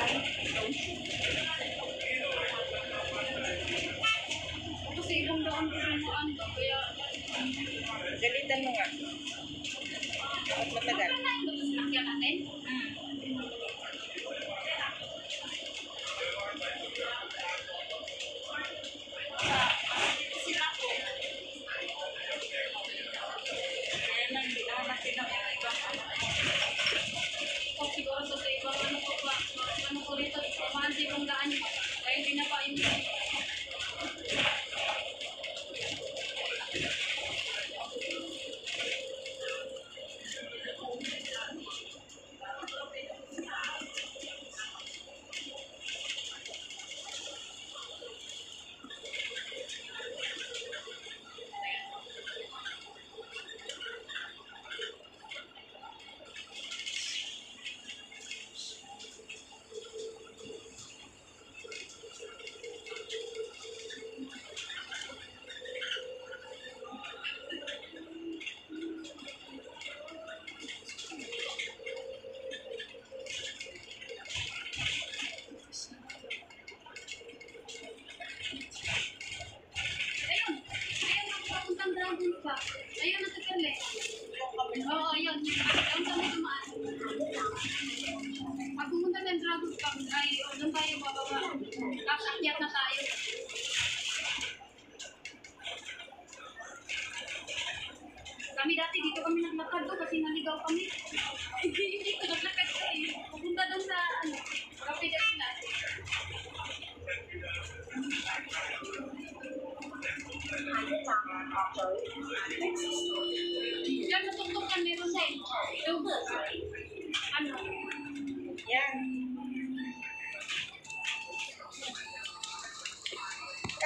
来，同事，加。Oo, yun. Yung kami dumaan. Pag pumunta ng Dragon Park, ay, o, doon na tayo. Kami dati dito kami naglakad doon kasi naligaw kami.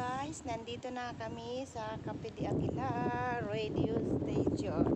guys, nandito na kami sa Cafe de Aguilar Radio Station.